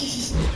Jesus.